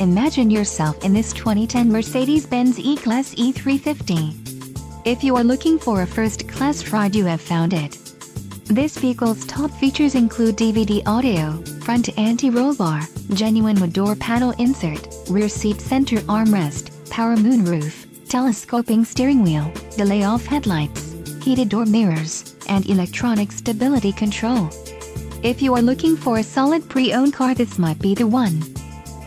Imagine yourself in this 2010 Mercedes-Benz E-Class E350. If you are looking for a first-class ride you have found it. This vehicle's top features include DVD audio, front anti-roll bar, genuine wood door panel insert, rear seat center armrest, power moonroof, telescoping steering wheel, delay-off headlights, heated door mirrors, and electronic stability control. If you are looking for a solid pre-owned car this might be the one.